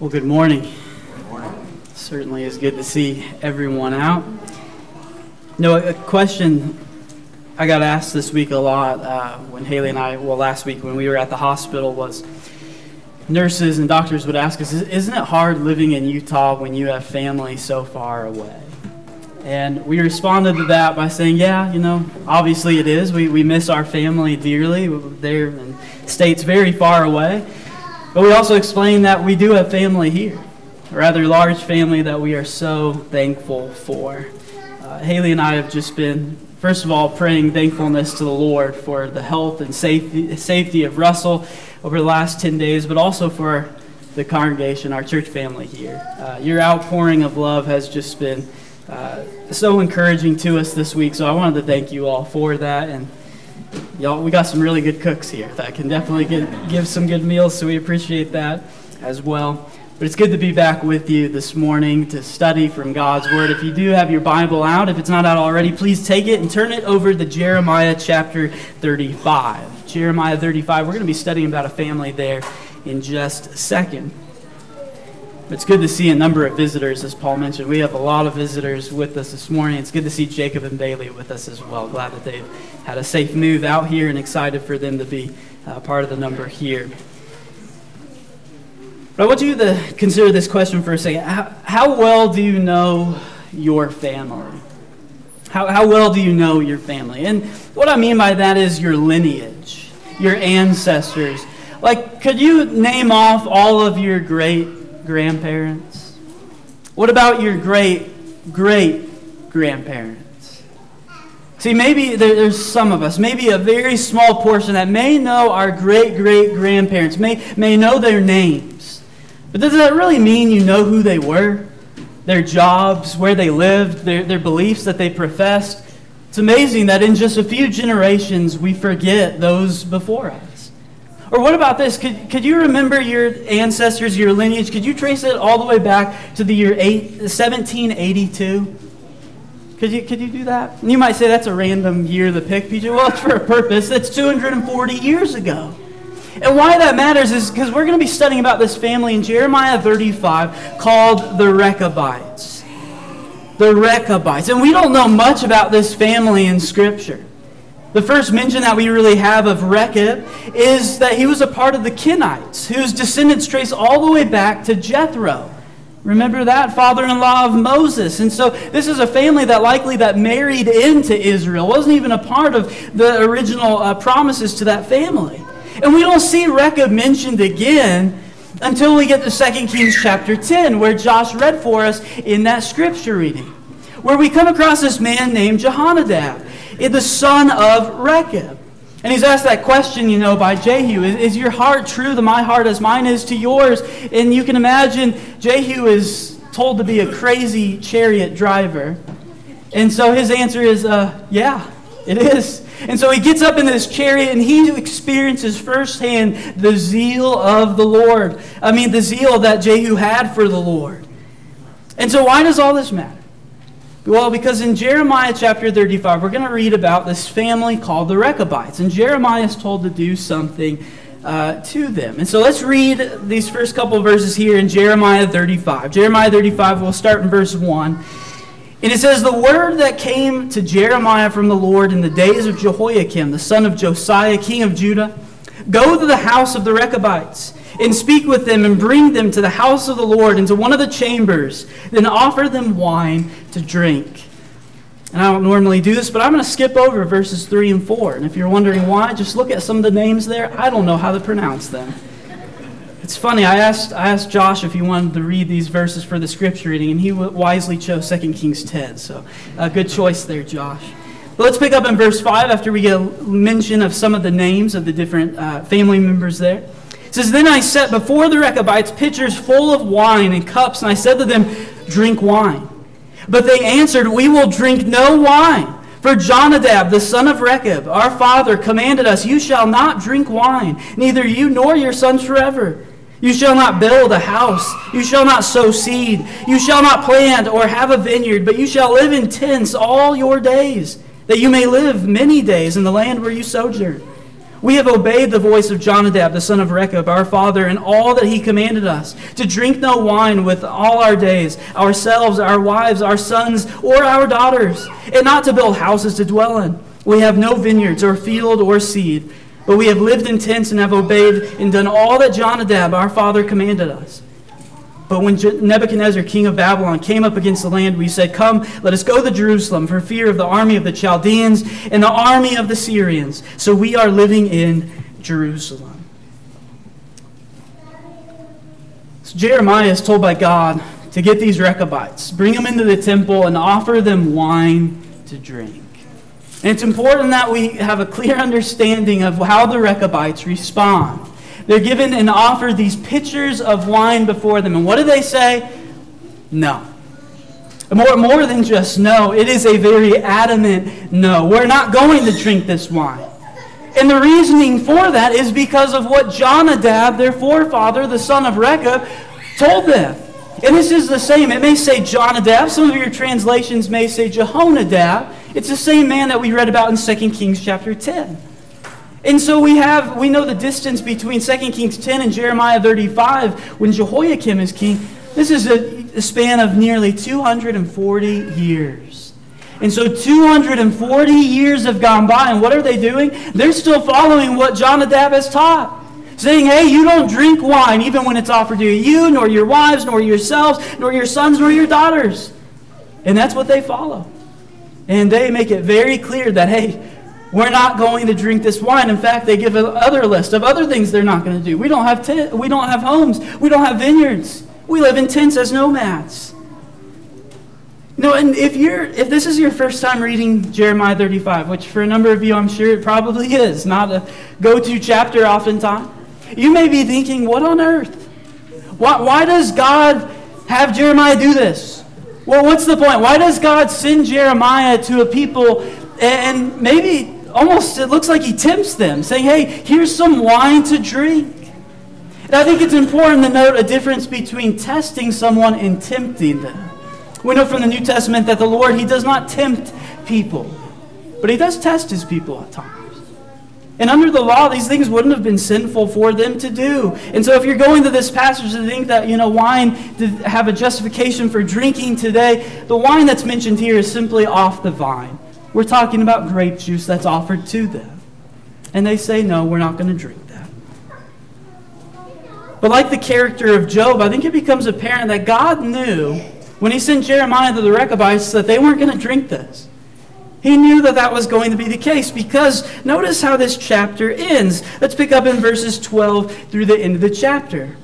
Well, good morning. Certainly is good to see everyone out. No, a question I got asked this week a lot uh, when Haley and I, well, last week when we were at the hospital was nurses and doctors would ask us, isn't it hard living in Utah when you have family so far away? And we responded to that by saying, yeah, you know, obviously it is. We, we miss our family dearly. They're in states very far away. But we also explained that we do have family here, a rather large family that we are so thankful for. Uh, Haley and I have just been, first of all, praying thankfulness to the Lord for the health and safety, safety of Russell over the last 10 days, but also for the congregation, our church family here. Uh, your outpouring of love has just been uh, so encouraging to us this week, so I wanted to thank you all for that. And y'all, we got some really good cooks here that can definitely get, give some good meals, so we appreciate that as well. But it's good to be back with you this morning to study from God's Word. If you do have your Bible out, if it's not out already, please take it and turn it over to Jeremiah chapter 35. Jeremiah 35, we're going to be studying about a family there in just a second. It's good to see a number of visitors, as Paul mentioned. We have a lot of visitors with us this morning. It's good to see Jacob and Bailey with us as well. Glad that they've had a safe move out here and excited for them to be uh, part of the number here. But I want you to consider this question for a second. How, how well do you know your family? How, how well do you know your family? And what I mean by that is your lineage, your ancestors. Like, could you name off all of your great grandparents? What about your great great grandparents? See, maybe there's some of us, maybe a very small portion that may know our great great grandparents, may, may know their names. But does that really mean you know who they were? Their jobs, where they lived, their, their beliefs that they professed? It's amazing that in just a few generations we forget those before us. Or what about this? Could, could you remember your ancestors, your lineage? Could you trace it all the way back to the year eight, 1782? Could you, could you do that? And you might say that's a random year to pick, PJ. Well, it's for a purpose. That's 240 years ago. And why that matters is because we're going to be studying about this family in Jeremiah 35 called the Rechabites. The Rechabites. And we don't know much about this family in Scripture. The first mention that we really have of Rechab is that he was a part of the Kenites, whose descendants trace all the way back to Jethro. Remember that father-in-law of Moses. And so this is a family that likely that married into Israel, wasn't even a part of the original uh, promises to that family. And we don't see Rechab mentioned again until we get to 2 Kings chapter 10, where Josh read for us in that scripture reading, where we come across this man named Jehonadab the son of Rechab. And he's asked that question, you know, by Jehu. Is, is, your heart true to my heart as mine is to yours? And you can imagine Jehu is told to be a crazy chariot driver. And so his answer is, uh, yeah, it is. And so he gets up in this chariot and he experiences firsthand the zeal of the Lord. I mean, the zeal that Jehu had for the Lord. And so why does all this matter? Well, because in Jeremiah chapter 35, we're going to read about this family called the Rechabites. And Jeremiah is told to do something uh, to them. And so let's read these first couple verses here in Jeremiah 35. Jeremiah 35, we'll start in verse 1. And it says, The word that came to Jeremiah from the Lord in the days of Jehoiakim, the son of Josiah, king of Judah, go to the house of the Rechabites and speak with them and bring them to the house of the Lord into one of the chambers. Then offer them wine to drink. And I don't normally do this, but I'm going to skip over verses 3 and 4. And if you're wondering why, just look at some of the names there. I don't know how to pronounce them. It's funny, I asked, I asked Josh if he wanted to read these verses for the scripture reading, and he wisely chose 2 Kings 10. So, a good choice there, Josh. But let's pick up in verse 5 after we get a mention of some of the names of the different uh, family members there. It says, Then I set before the Rechabites pitchers full of wine and cups, and I said to them, Drink wine. But they answered, We will drink no wine. For Jonadab, the son of Rechab, our father, commanded us, You shall not drink wine, neither you nor your sons forever. You shall not build a house. You shall not sow seed. You shall not plant or have a vineyard, but you shall live in tents all your days, that you may live many days in the land where you sojourn. We have obeyed the voice of Jonadab, the son of Rechab, our father, in all that he commanded us, to drink no wine with all our days, ourselves, our wives, our sons, or our daughters, and not to build houses to dwell in. We have no vineyards or field or seed, but we have lived in tents and have obeyed and done all that Jonadab, our father, commanded us. But when Nebuchadnezzar, king of Babylon, came up against the land, we said, Come, let us go to Jerusalem for fear of the army of the Chaldeans and the army of the Syrians. So we are living in Jerusalem. So Jeremiah is told by God to get these Rechabites, bring them into the temple, and offer them wine to drink. And it's important that we have a clear understanding of how the Rechabites respond. They're given and offered these pitchers of wine before them. And what do they say? No. More, more than just no, it is a very adamant no. We're not going to drink this wine. And the reasoning for that is because of what Jonadab, their forefather, the son of Rechab, told them. And this is the same. It may say Jonadab. Some of your translations may say Jehonadab. It's the same man that we read about in 2 Kings chapter 10. And so we have, we know the distance between 2 Kings 10 and Jeremiah 35 when Jehoiakim is king. This is a, a span of nearly 240 years. And so 240 years have gone by, and what are they doing? They're still following what Jonadab has taught. Saying, hey, you don't drink wine even when it's offered to you, nor your wives, nor yourselves, nor your sons, nor your daughters. And that's what they follow. And they make it very clear that, hey, we're not going to drink this wine. In fact, they give another list of other things they're not going to do. We don't have t- we don't have homes. We don't have vineyards. We live in tents as nomads. No, and if you're if this is your first time reading Jeremiah 35, which for a number of you I'm sure it probably is, not a go-to chapter oftentimes, you may be thinking, what on earth? Why, why does God have Jeremiah do this? Well, what's the point? Why does God send Jeremiah to a people and maybe almost it looks like he tempts them, saying, hey, here's some wine to drink. And I think it's important to note a difference between testing someone and tempting them. We know from the New Testament that the Lord, he does not tempt people, but he does test his people at times. And under the law, these things wouldn't have been sinful for them to do. And so if you're going to this passage to think that, you know, wine to have a justification for drinking today, the wine that's mentioned here is simply off the vine. We're talking about grape juice that's offered to them. And they say, no, we're not going to drink that. But like the character of Job, I think it becomes apparent that God knew when he sent Jeremiah to the Rechabites that they weren't going to drink this. He knew that that was going to be the case because notice how this chapter ends. Let's pick up in verses 12 through the end of the chapter.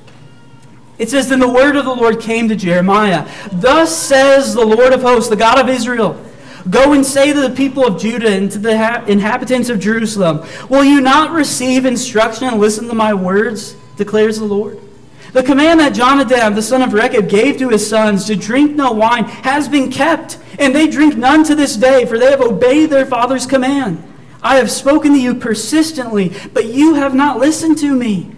It says, Then the word of the Lord came to Jeremiah. Thus says the Lord of hosts, the God of Israel. Go and say to the people of Judah and to the inhabitants of Jerusalem, Will you not receive instruction and listen to my words? declares the Lord. The command that Jonadab, the son of Rechab, gave to his sons to drink no wine has been kept, and they drink none to this day, for they have obeyed their father's command. I have spoken to you persistently, but you have not listened to me.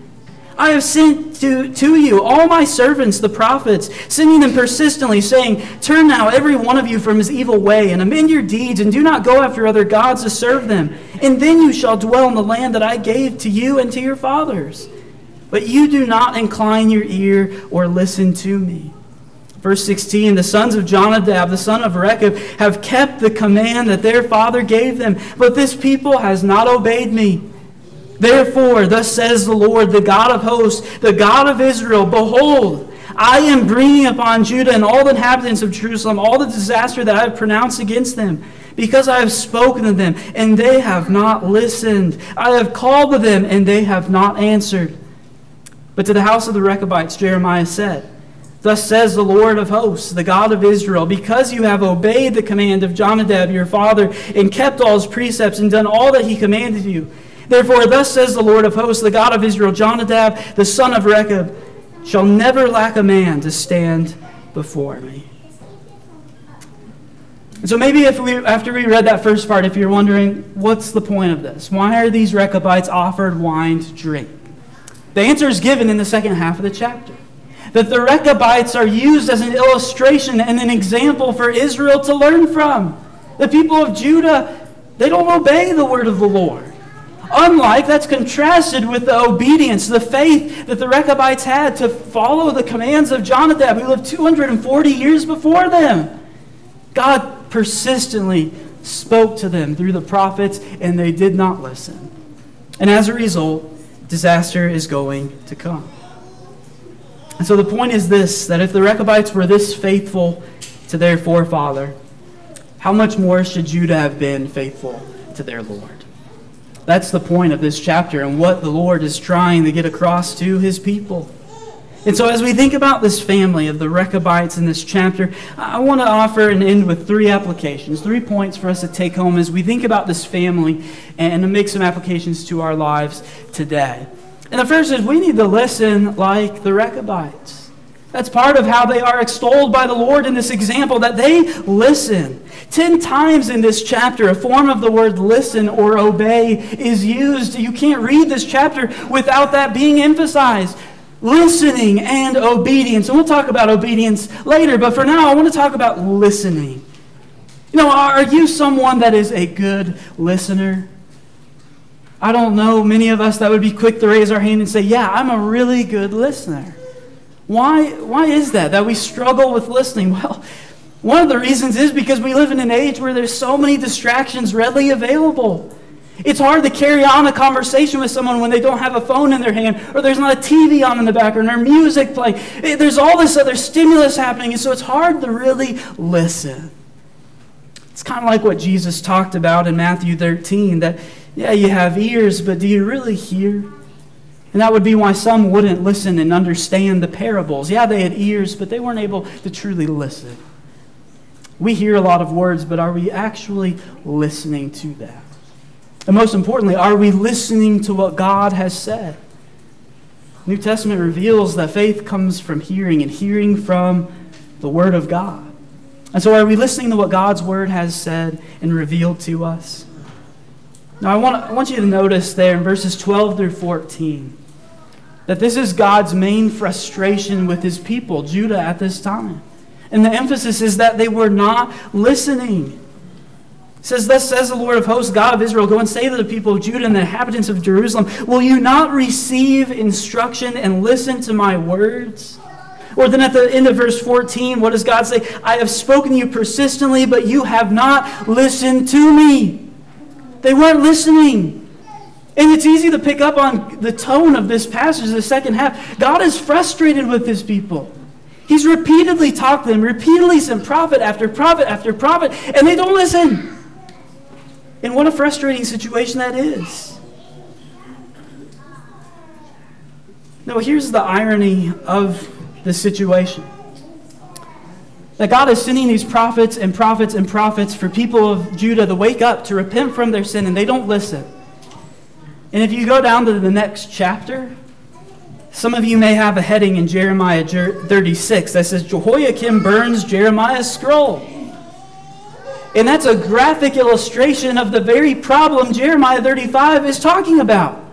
I have sent to, to you all my servants, the prophets, sending them persistently, saying, Turn now, every one of you, from his evil way, and amend your deeds, and do not go after other gods to serve them. And then you shall dwell in the land that I gave to you and to your fathers. But you do not incline your ear or listen to me. Verse 16 The sons of Jonadab, the son of Rechab, have kept the command that their father gave them, but this people has not obeyed me. Therefore, thus says the Lord, the God of hosts, the God of Israel, Behold, I am bringing upon Judah and all the inhabitants of Jerusalem all the disaster that I have pronounced against them, because I have spoken to them, and they have not listened. I have called to them, and they have not answered. But to the house of the Rechabites, Jeremiah said, Thus says the Lord of hosts, the God of Israel, because you have obeyed the command of Jonadab your father, and kept all his precepts, and done all that he commanded you, Therefore, thus says the Lord of hosts, the God of Israel, Jonadab, the son of Rechab, shall never lack a man to stand before me. so maybe if we, after we read that first part, if you're wondering, what's the point of this? Why are these Rechabites offered wine to drink? The answer is given in the second half of the chapter. That the Rechabites are used as an illustration and an example for Israel to learn from. The people of Judah, they don't obey the word of the Lord. Unlike, that's contrasted with the obedience, the faith that the Rechabites had to follow the commands of Jonadab, who lived 240 years before them. God persistently spoke to them through the prophets, and they did not listen. And as a result, disaster is going to come. And so the point is this that if the Rechabites were this faithful to their forefather, how much more should Judah have been faithful to their Lord? That's the point of this chapter and what the Lord is trying to get across to his people. And so, as we think about this family of the Rechabites in this chapter, I want to offer and end with three applications, three points for us to take home as we think about this family and to make some applications to our lives today. And the first is we need to listen like the Rechabites. That's part of how they are extolled by the Lord in this example, that they listen. Ten times in this chapter, a form of the word listen or obey is used. You can't read this chapter without that being emphasized listening and obedience. And we'll talk about obedience later, but for now, I want to talk about listening. You know, are you someone that is a good listener? I don't know many of us that would be quick to raise our hand and say, Yeah, I'm a really good listener. Why, why is that, that we struggle with listening? Well, one of the reasons is because we live in an age where there's so many distractions readily available. It's hard to carry on a conversation with someone when they don't have a phone in their hand, or there's not a TV on in the background, or music playing. There's all this other stimulus happening, and so it's hard to really listen. It's kind of like what Jesus talked about in Matthew 13 that, yeah, you have ears, but do you really hear? And that would be why some wouldn't listen and understand the parables. Yeah, they had ears, but they weren't able to truly listen. We hear a lot of words, but are we actually listening to that? And most importantly, are we listening to what God has said? New Testament reveals that faith comes from hearing and hearing from the Word of God. And so, are we listening to what God's Word has said and revealed to us? Now, I want, I want you to notice there in verses 12 through 14 that this is God's main frustration with his people, Judah, at this time. And the emphasis is that they were not listening. It says, Thus says the Lord of hosts, God of Israel, go and say to the people of Judah and the inhabitants of Jerusalem, Will you not receive instruction and listen to my words? Or then at the end of verse 14, what does God say? I have spoken to you persistently, but you have not listened to me. They weren't listening. And it's easy to pick up on the tone of this passage, the second half. God is frustrated with his people. He's repeatedly talked to them, repeatedly sent prophet after prophet after prophet, and they don't listen. And what a frustrating situation that is. Now, here's the irony of the situation that God is sending these prophets and prophets and prophets for people of Judah to wake up, to repent from their sin, and they don't listen. And if you go down to the next chapter, some of you may have a heading in Jeremiah 36 that says Jehoiakim burns Jeremiah's scroll. And that's a graphic illustration of the very problem Jeremiah 35 is talking about.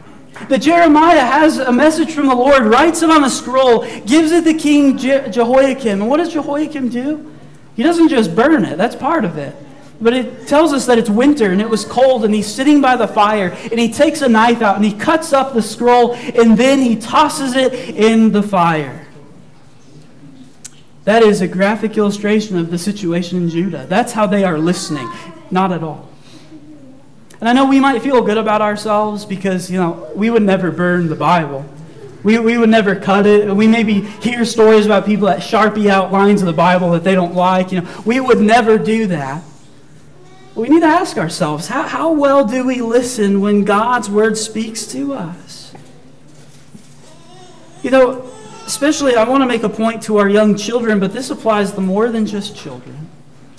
That Jeremiah has a message from the Lord, writes it on a scroll, gives it to King Je- Jehoiakim. And what does Jehoiakim do? He doesn't just burn it, that's part of it. But it tells us that it's winter and it was cold, and he's sitting by the fire, and he takes a knife out and he cuts up the scroll, and then he tosses it in the fire. That is a graphic illustration of the situation in Judah. That's how they are listening. Not at all. And I know we might feel good about ourselves because, you know, we would never burn the Bible. We, we would never cut it. We maybe hear stories about people that sharpie out lines of the Bible that they don't like. You know, we would never do that. We need to ask ourselves, how, how well do we listen when God's word speaks to us? You know, especially I want to make a point to our young children, but this applies to more than just children.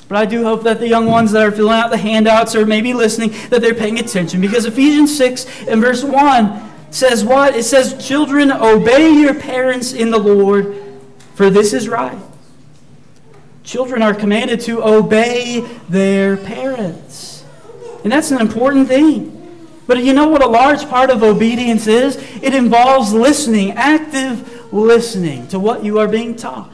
But I do hope that the young ones that are filling out the handouts or maybe listening, that they're paying attention. Because Ephesians 6 and verse 1 says what? It says, Children, obey your parents in the Lord, for this is right. Children are commanded to obey their parents. And that's an important thing. But you know what a large part of obedience is? It involves listening, active listening to what you are being taught.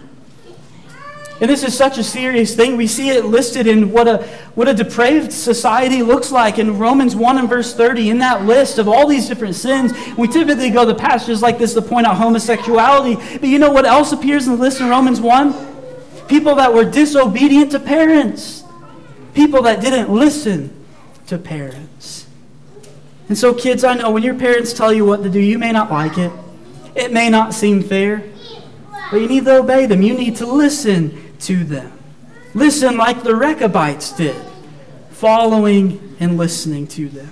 And this is such a serious thing. We see it listed in what a, what a depraved society looks like in Romans 1 and verse 30. In that list of all these different sins, we typically go to passages like this to point out homosexuality. But you know what else appears in the list in Romans 1? People that were disobedient to parents, people that didn't listen to parents. And so, kids, I know when your parents tell you what to do, you may not like it, it may not seem fair, but you need to obey them. You need to listen to them. Listen like the Rechabites did, following and listening to them.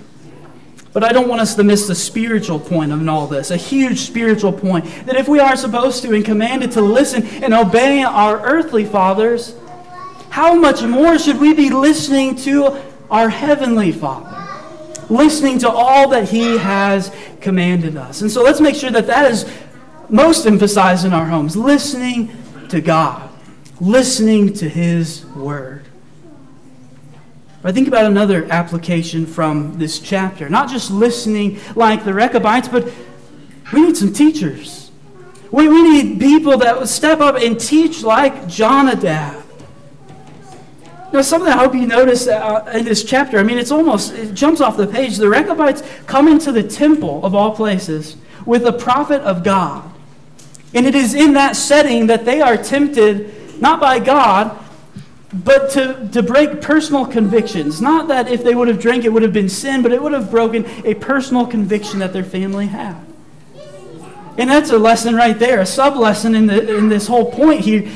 But I don't want us to miss the spiritual point of all this, a huge spiritual point. That if we are supposed to and commanded to listen and obey our earthly fathers, how much more should we be listening to our heavenly Father? Listening to all that He has commanded us. And so let's make sure that that is most emphasized in our homes listening to God listening to His Word. I think about another application from this chapter. Not just listening like the Rechabites, but we need some teachers. We, we need people that would step up and teach like Jonadab. Now, something I hope you notice uh, in this chapter, I mean, it's almost, it jumps off the page. The Rechabites come into the temple of all places with the prophet of God. And it is in that setting that they are tempted not by God, but to, to break personal convictions. Not that if they would have drank, it would have been sin, but it would have broken a personal conviction that their family had. And that's a lesson right there, a sub lesson in, the, in this whole point here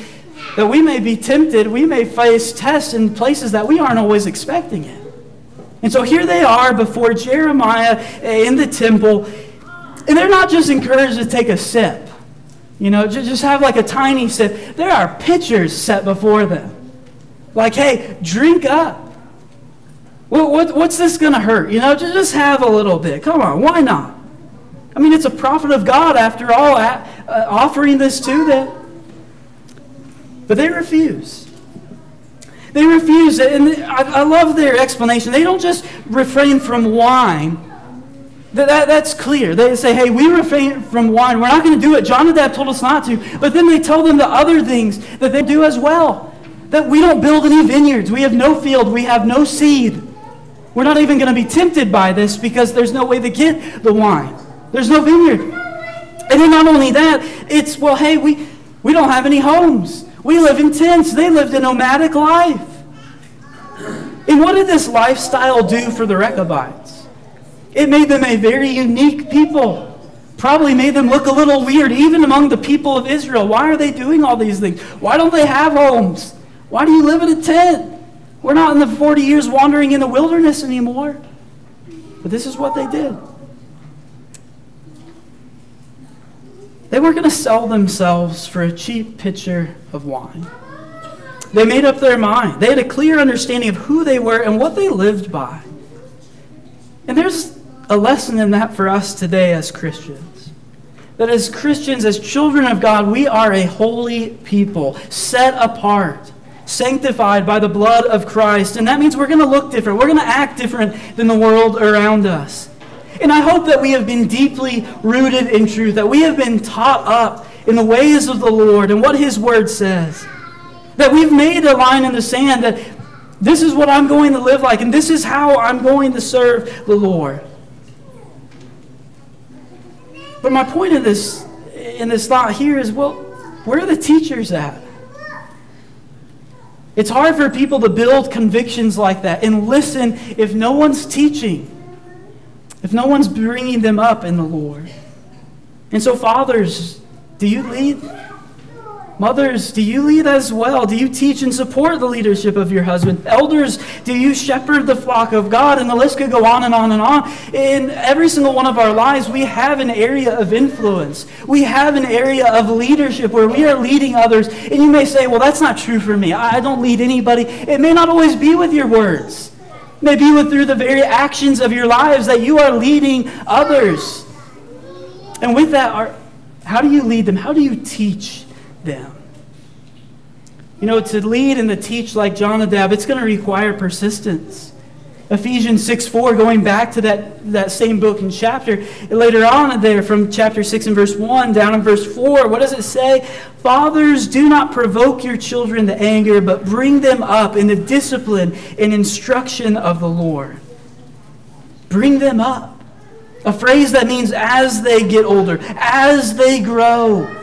that we may be tempted, we may face tests in places that we aren't always expecting it. And so here they are before Jeremiah in the temple, and they're not just encouraged to take a sip. You know, just have like a tiny sip. There are pitchers set before them. Like, hey, drink up. What, what, what's this going to hurt? You know, just have a little bit. Come on, why not? I mean, it's a prophet of God, after all, uh, offering this to them. But they refuse. They refuse. it, And I, I love their explanation. They don't just refrain from wine that, that, that's clear. They say, hey, we refrain from wine. We're not going to do it. Jonadab told us not to. But then they tell them the other things that they do as well. That we don't build any vineyards. We have no field. We have no seed. We're not even going to be tempted by this because there's no way to get the wine. There's no vineyard. And then not only that, it's, well, hey, we, we don't have any homes. We live in tents. They lived a nomadic life. And what did this lifestyle do for the Rechabites? It made them a very unique people. Probably made them look a little weird, even among the people of Israel. Why are they doing all these things? Why don't they have homes? Why do you live in a tent? We're not in the 40 years wandering in the wilderness anymore. But this is what they did. They weren't going to sell themselves for a cheap pitcher of wine. They made up their mind. They had a clear understanding of who they were and what they lived by. And there's a lesson in that for us today as Christians. That as Christians, as children of God, we are a holy people, set apart, sanctified by the blood of Christ. And that means we're going to look different. We're going to act different than the world around us. And I hope that we have been deeply rooted in truth, that we have been taught up in the ways of the Lord and what His Word says. That we've made a line in the sand that this is what I'm going to live like, and this is how I'm going to serve the Lord. But my point in this, in this thought here is well, where are the teachers at? It's hard for people to build convictions like that and listen if no one's teaching, if no one's bringing them up in the Lord. And so, fathers, do you lead? Mothers, do you lead as well? Do you teach and support the leadership of your husband? Elders, do you shepherd the flock of God? And the list could go on and on and on. In every single one of our lives, we have an area of influence. We have an area of leadership where we are leading others. And you may say, well, that's not true for me. I don't lead anybody. It may not always be with your words. It may be with through the very actions of your lives that you are leading others. And with that, how do you lead them? How do you teach them. You know, to lead and to teach like Jonadab, it's going to require persistence. Ephesians 6 4, going back to that, that same book and chapter, later on there from chapter 6 and verse 1 down in verse 4, what does it say? Fathers, do not provoke your children to anger, but bring them up in the discipline and instruction of the Lord. Bring them up. A phrase that means as they get older, as they grow.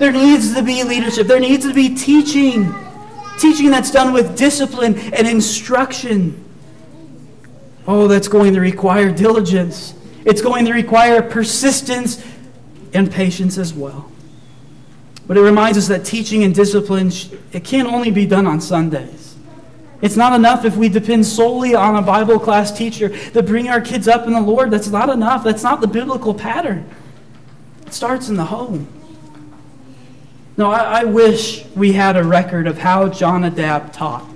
There needs to be leadership, there needs to be teaching. Teaching that's done with discipline and instruction. Oh, that's going to require diligence. It's going to require persistence and patience as well. But it reminds us that teaching and discipline, it can't only be done on Sundays. It's not enough if we depend solely on a Bible class teacher to bring our kids up in the Lord. That's not enough. That's not the biblical pattern. It starts in the home. No, I, I wish we had a record of how John Jonadab taught.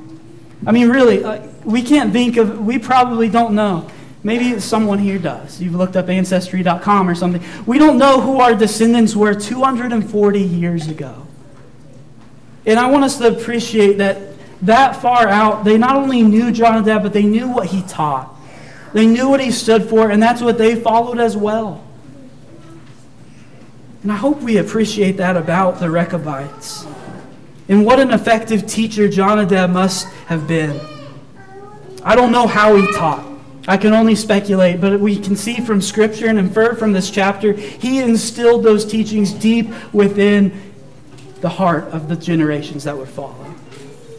I mean, really, uh, we can't think of, we probably don't know. Maybe someone here does. You've looked up Ancestry.com or something. We don't know who our descendants were 240 years ago. And I want us to appreciate that that far out, they not only knew John Jonadab, but they knew what he taught. They knew what he stood for, and that's what they followed as well. And I hope we appreciate that about the Rechabites. And what an effective teacher Jonadab must have been. I don't know how he taught. I can only speculate, but we can see from Scripture and infer from this chapter, he instilled those teachings deep within the heart of the generations that would follow.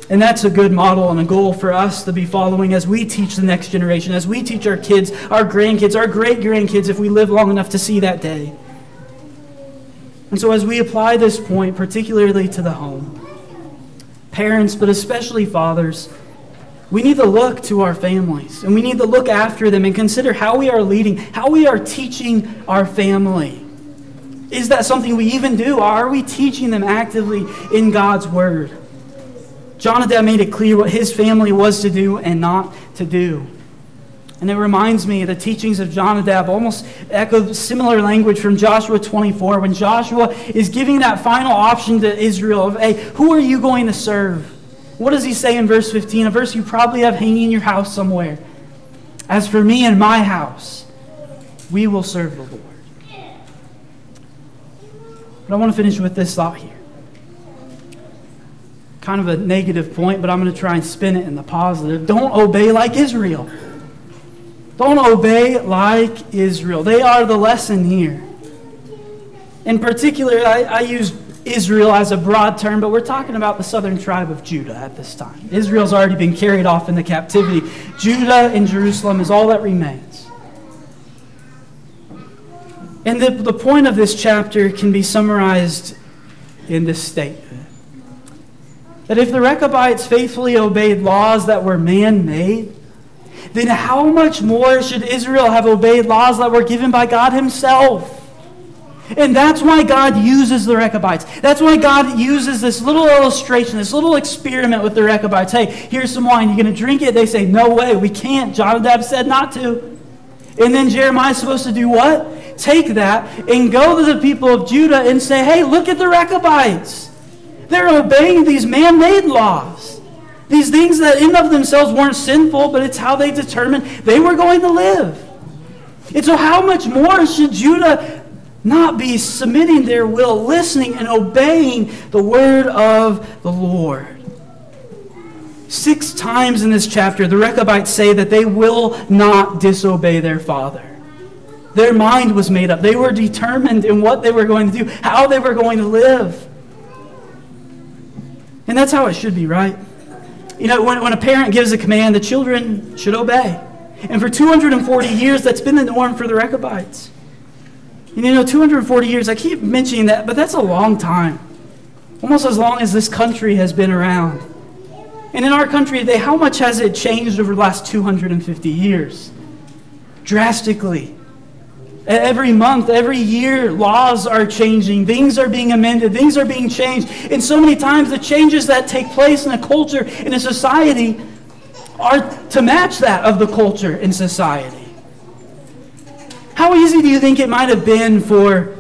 And that's a good model and a goal for us to be following as we teach the next generation, as we teach our kids, our grandkids, our great grandkids, if we live long enough to see that day. And so, as we apply this point, particularly to the home, parents, but especially fathers, we need to look to our families and we need to look after them and consider how we are leading, how we are teaching our family. Is that something we even do? Are we teaching them actively in God's Word? Jonadab made it clear what his family was to do and not to do. And it reminds me, of the teachings of Jonadab almost echo similar language from Joshua 24 when Joshua is giving that final option to Israel of, hey, who are you going to serve? What does he say in verse 15? A verse you probably have hanging in your house somewhere. As for me and my house, we will serve the Lord. But I want to finish with this thought here. Kind of a negative point, but I'm going to try and spin it in the positive. Don't obey like Israel. Don't obey like Israel. They are the lesson here. In particular, I, I use Israel as a broad term, but we're talking about the southern tribe of Judah at this time. Israel's already been carried off into captivity. Judah and Jerusalem is all that remains. And the, the point of this chapter can be summarized in this statement that if the Rechabites faithfully obeyed laws that were man made, then how much more should Israel have obeyed laws that were given by God Himself? And that's why God uses the Rechabites. That's why God uses this little illustration, this little experiment with the Rechabites. Hey, here's some wine. You're going to drink it? They say, No way, we can't. Jonadab said not to. And then Jeremiah's supposed to do what? Take that and go to the people of Judah and say, Hey, look at the Rechabites. They're obeying these man made laws. These things that in of themselves weren't sinful, but it's how they determined they were going to live. And so, how much more should Judah not be submitting their will, listening and obeying the word of the Lord? Six times in this chapter, the Rechabites say that they will not disobey their father. Their mind was made up. They were determined in what they were going to do, how they were going to live. And that's how it should be, right? You know, when, when a parent gives a command, the children should obey. And for 240 years, that's been the norm for the Rechabites. And you know, 240 years, I keep mentioning that, but that's a long time. Almost as long as this country has been around. And in our country today, how much has it changed over the last 250 years? Drastically. Every month, every year, laws are changing. Things are being amended. Things are being changed. And so many times, the changes that take place in a culture, in a society, are to match that of the culture in society. How easy do you think it might have been for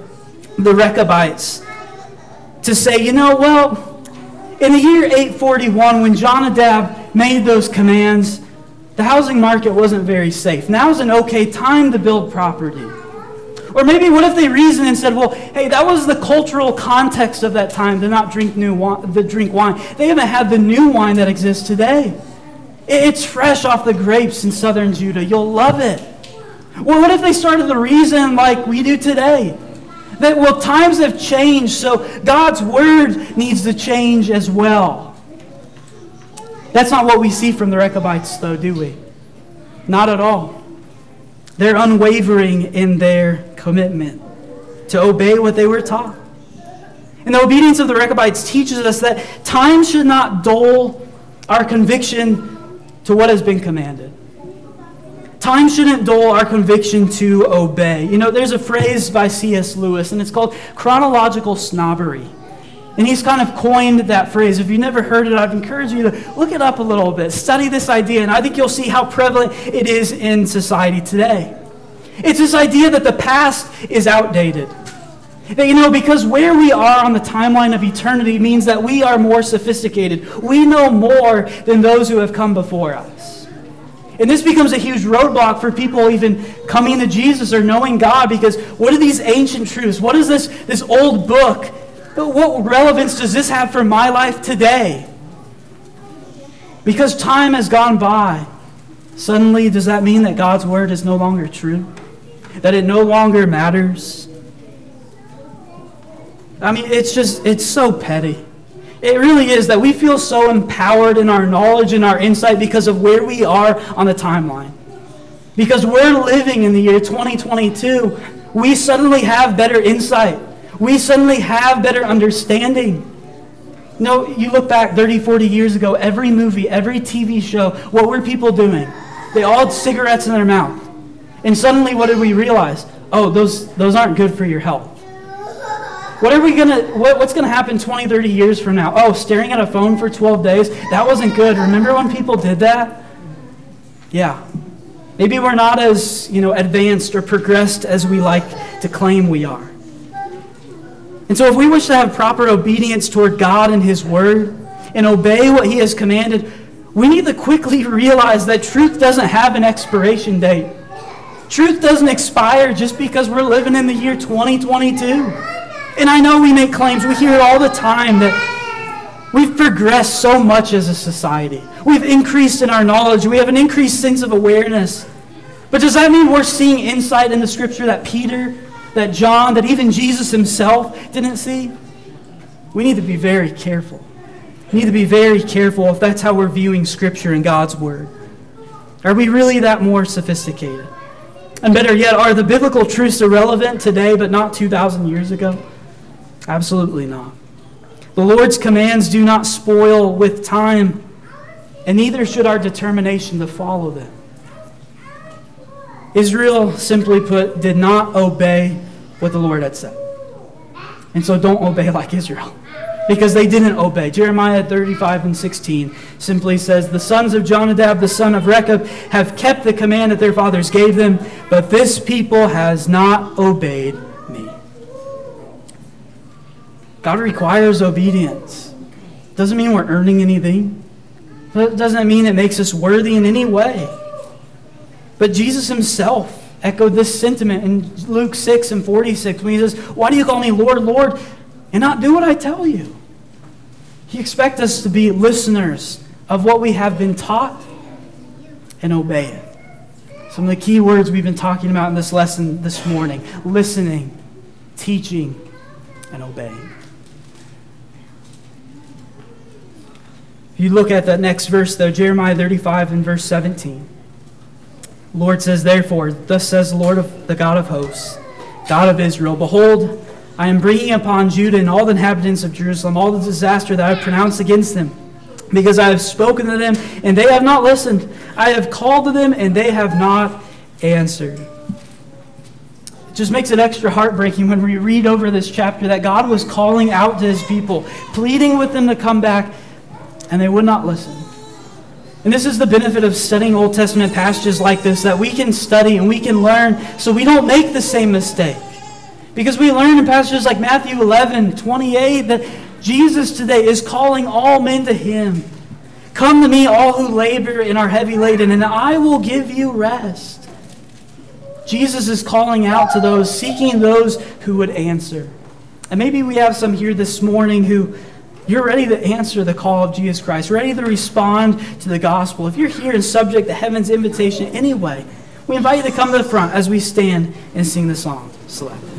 the Rechabites to say, you know, well, in the year 841, when Jonadab made those commands, The housing market wasn't very safe. Now's an okay time to build property. Or maybe what if they reasoned and said, well, hey, that was the cultural context of that time to not drink new wine, the drink wine. They haven't had the new wine that exists today. It's fresh off the grapes in southern Judah. You'll love it. Well, what if they started to reason like we do today? That, well, times have changed, so God's word needs to change as well. That's not what we see from the Rechabites, though, do we? Not at all. They're unwavering in their commitment to obey what they were taught. And the obedience of the Rechabites teaches us that time should not dull our conviction to what has been commanded. Time shouldn't dull our conviction to obey. You know, there's a phrase by C.S. Lewis, and it's called chronological snobbery. And he's kind of coined that phrase. If you've never heard it, I'd encourage you to look it up a little bit, study this idea, and I think you'll see how prevalent it is in society today. It's this idea that the past is outdated. That, you know, because where we are on the timeline of eternity means that we are more sophisticated. We know more than those who have come before us. And this becomes a huge roadblock for people even coming to Jesus or knowing God because what are these ancient truths? What is this, this old book? What relevance does this have for my life today? Because time has gone by, suddenly does that mean that God's word is no longer true? That it no longer matters. I mean, it's just, it's so petty. It really is that we feel so empowered in our knowledge and our insight because of where we are on the timeline. Because we're living in the year 2022, we suddenly have better insight. We suddenly have better understanding. no, you look back 30, 40 years ago, every movie, every TV show, what were people doing? They all had cigarettes in their mouth. And suddenly, what did we realize? Oh, those, those aren't good for your health. What are we gonna, what, what's going to happen 20, 30 years from now? Oh, staring at a phone for 12 days? That wasn't good. Remember when people did that? Yeah. Maybe we're not as, you know, advanced or progressed as we like to claim we are. And so if we wish to have proper obedience toward God and His Word and obey what He has commanded, we need to quickly realize that truth doesn't have an expiration date. Truth doesn't expire just because we're living in the year 2022. And I know we make claims, we hear it all the time that we've progressed so much as a society. We've increased in our knowledge, we have an increased sense of awareness. But does that mean we're seeing insight in the scripture that Peter, that John, that even Jesus himself didn't see? We need to be very careful. We need to be very careful if that's how we're viewing scripture and God's word. Are we really that more sophisticated? And better yet, are the biblical truths irrelevant today but not 2,000 years ago? Absolutely not. The Lord's commands do not spoil with time, and neither should our determination to follow them. Israel, simply put, did not obey what the Lord had said. And so don't obey like Israel because they didn't obey. Jeremiah 35 and 16 simply says, The sons of Jonadab, the son of Rechab, have kept the command that their fathers gave them, but this people has not obeyed me. God requires obedience. Doesn't mean we're earning anything. Doesn't mean it makes us worthy in any way. But Jesus himself echoed this sentiment in Luke 6 and 46 when he says, Why do you call me Lord, Lord? And not do what I tell you. He expects us to be listeners of what we have been taught and obey it. Some of the key words we've been talking about in this lesson this morning listening, teaching, and obeying. If you look at that next verse, though, Jeremiah 35 and verse 17, Lord says, Therefore, thus says the Lord of the God of hosts, God of Israel, Behold, I am bringing upon Judah and all the inhabitants of Jerusalem all the disaster that I have pronounced against them, because I have spoken to them and they have not listened. I have called to them and they have not answered. It just makes it extra heartbreaking when we read over this chapter that God was calling out to his people, pleading with them to come back, and they would not listen. And this is the benefit of studying Old Testament passages like this that we can study and we can learn so we don't make the same mistake. Because we learn in passages like Matthew 11, 28, that Jesus today is calling all men to Him, Come to me, all who labor and are heavy laden, and I will give you rest. Jesus is calling out to those, seeking those who would answer. And maybe we have some here this morning who you're ready to answer the call of Jesus Christ, ready to respond to the gospel. If you're here and subject to heaven's invitation anyway, we invite you to come to the front as we stand and sing the song. Select.